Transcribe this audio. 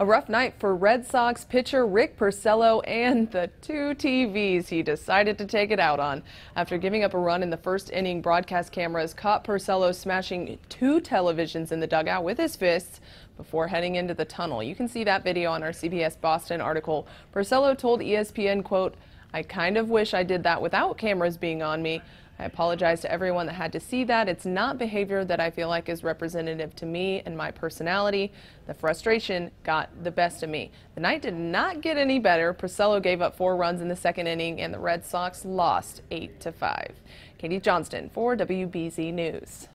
A rough night for Red Sox pitcher Rick Porcello and the two TVs he decided to take it out on. After giving up a run in the first inning, broadcast cameras caught Porcello smashing two televisions in the dugout with his fists before heading into the tunnel. You can see that video on our CBS Boston article. Porcello told ESPN, quote, I kind of wish I did that without cameras being on me. I apologize to everyone that had to see that. It's not behavior that I feel like is representative to me and my personality. The frustration got the best of me. The night did not get any better. Porcello gave up four runs in the second inning, and the Red Sox lost 8 to 5. Katie Johnston for WBZ News.